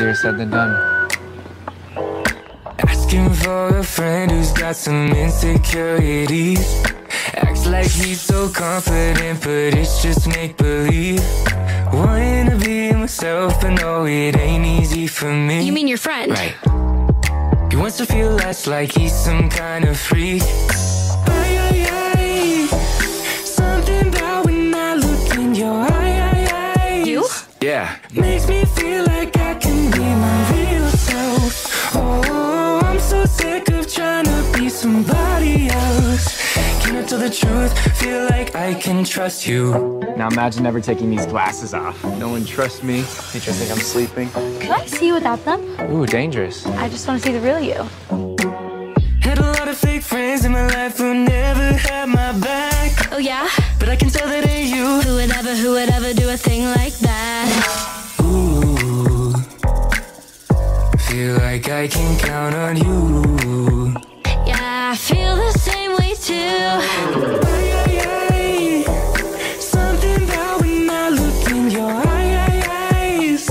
Easier said than done. Asking for a friend who's got some insecurities. Acts like he's so confident, but it's just make believe. Wanting to be myself, but no, it ain't easy for me. You mean your friend? Right. He wants to feel less like he's some kind of freak. Ay, so sick of trying to be somebody else. Can I tell the truth? Feel like I can trust you. Now imagine never taking these glasses off. No one trusts me. They just think I'm sleeping. Could I see you without them? Ooh, dangerous. I just want to see the real you. Had a lot of fake friends in my life who never had my back. Oh yeah? But I can tell that ain't you. Who would ever, who would ever do a thing like like I can count on you. Yeah, I feel the same way too. Ay, ay, ay. Something about when I look in your eyes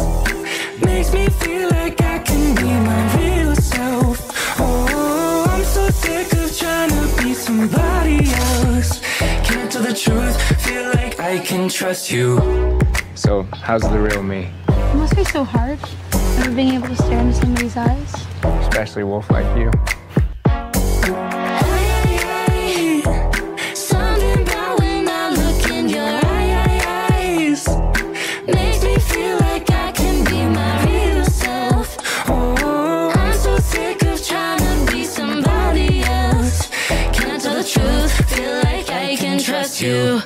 makes me feel like I can be my real self. Oh, I'm so sick of trying to be somebody else. Can't tell the truth, feel like I can trust you. So, how's the real me? It must be so hard. Never being able to stare into somebody's eyes. Especially wolf like you. Something about when I look in your eyes makes me feel like I can be my real self. Oh, I'm so sick of trying to be somebody else. Can I tell the truth? Feel like I can trust you.